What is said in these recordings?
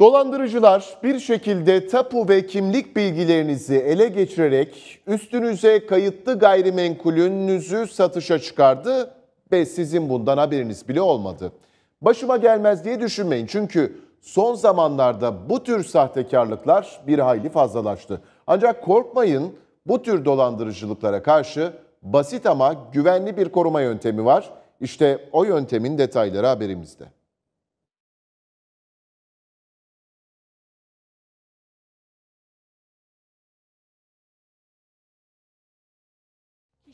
Dolandırıcılar bir şekilde tapu ve kimlik bilgilerinizi ele geçirerek üstünüze kayıtlı gayrimenkulünüzü satışa çıkardı ve sizin bundan haberiniz bile olmadı. Başıma gelmez diye düşünmeyin çünkü son zamanlarda bu tür sahtekarlıklar bir hayli fazlalaştı. Ancak korkmayın bu tür dolandırıcılıklara karşı basit ama güvenli bir koruma yöntemi var. İşte o yöntemin detayları haberimizde.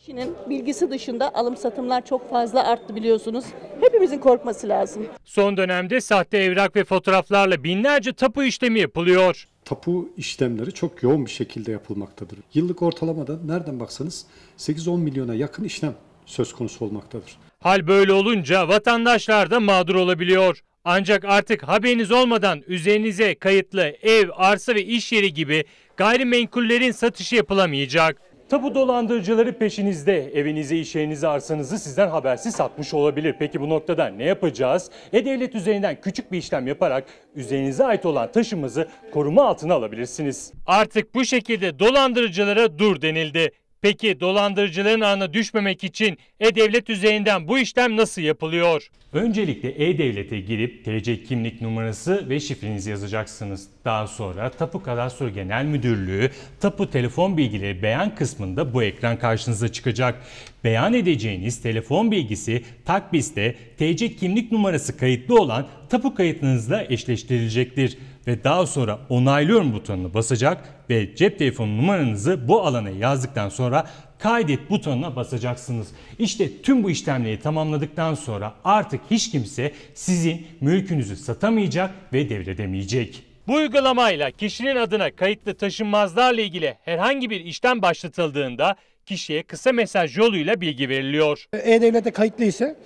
Kişinin bilgisi dışında alım satımlar çok fazla arttı biliyorsunuz. Hepimizin korkması lazım. Son dönemde sahte evrak ve fotoğraflarla binlerce tapu işlemi yapılıyor. tapu işlemleri çok yoğun bir şekilde yapılmaktadır. Yıllık ortalamada nereden baksanız 8-10 milyona yakın işlem söz konusu olmaktadır. Hal böyle olunca vatandaşlar da mağdur olabiliyor. Ancak artık haberiniz olmadan üzerinize kayıtlı ev, arsa ve iş yeri gibi gayrimenkullerin satışı yapılamayacak. Tapu dolandırıcıları peşinizde evinizi, iş yerinizi, arsanızı sizden habersiz satmış olabilir. Peki bu noktada ne yapacağız? E-Devlet üzerinden küçük bir işlem yaparak üzerinize ait olan taşımızı koruma altına alabilirsiniz. Artık bu şekilde dolandırıcılara dur denildi. Peki dolandırıcıların ağına düşmemek için E-Devlet üzerinden bu işlem nasıl yapılıyor? Öncelikle E-Devlet'e girip TC kimlik numarası ve şifrenizi yazacaksınız. Daha sonra Tapu Kadastro Genel Müdürlüğü Tapu Telefon Bilgileri beyan kısmında bu ekran karşınıza çıkacak. Beyan edeceğiniz telefon bilgisi Takbis'te TC kimlik numarası kayıtlı olan tapu kayıtınızla eşleştirilecektir ve daha sonra onaylıyorum butonuna basacak ve cep telefonu numaranızı bu alana yazdıktan sonra kaydet butonuna basacaksınız. İşte tüm bu işlemleri tamamladıktan sonra artık hiç kimse sizin mülkünüzü satamayacak ve devredemeyecek. Bu uygulamayla kişinin adına kayıtlı taşınmazlarla ilgili herhangi bir işlem başlatıldığında kişiye kısa mesaj yoluyla bilgi veriliyor. E-Devlet'e kayıtlı ise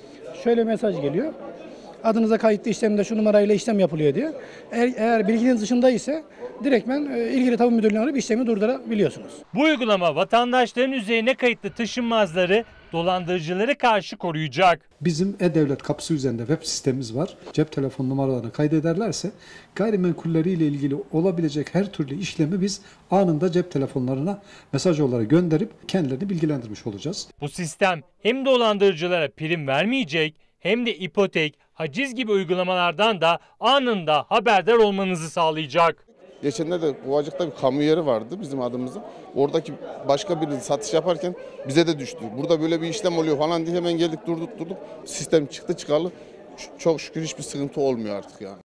şöyle mesaj geliyor. Adınıza kayıtlı işlemde şu numarayla işlem yapılıyor diye. Eğer, eğer bilginin dışında ise direktmen e, ilgili tapu müdürlüğüne arayıp işlemi durdurabiliyorsunuz. Bu uygulama vatandaşların üzerine kayıtlı taşınmazları dolandırıcılara karşı koruyacak. Bizim E-Devlet kapısı üzerinde web sistemimiz var. Cep telefon numaralarını kaydederlerse gayrimenkulleriyle ilgili olabilecek her türlü işlemi biz anında cep telefonlarına mesaj olarak gönderip kendilerini bilgilendirmiş olacağız. Bu sistem hem dolandırıcılara prim vermeyecek hem de ipotek, haciz gibi uygulamalardan da anında haberdar olmanızı sağlayacak. Geçenlerde Kovacık'ta bir kamu yeri vardı bizim adımızda. Oradaki başka biri satış yaparken bize de düştü. Burada böyle bir işlem oluyor falan diye hemen geldik durduk durduk. Sistem çıktı çıkalı. Çok şükür hiçbir sıkıntı olmuyor artık yani.